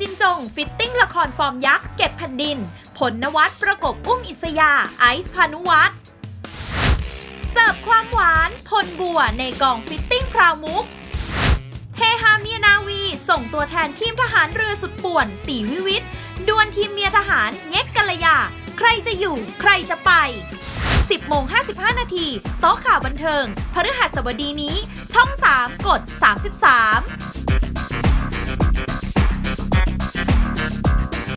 จินจง fitting ละครฟอร์มยักษ์ เก็บแผ่นดิน ผลนวัตประกบอุ้มอิษยา ไอซ์พาณุวัฒน์เสิร์ฟความหวาน พลบัวในกอง fitting พราวมุก เฮฮาเมียนาวี ส่งตัวแทนทีมทหารเรือสุดป่วน ตีวิวิทดวลทีมเมียทหารเง็กกัลยา ใครจะอยู่ ใครจะไป 10โมง55 นาทีโต๊ะข่าวบันเทิง พฤหัสบดีนี้ ช่อง 3 กด 33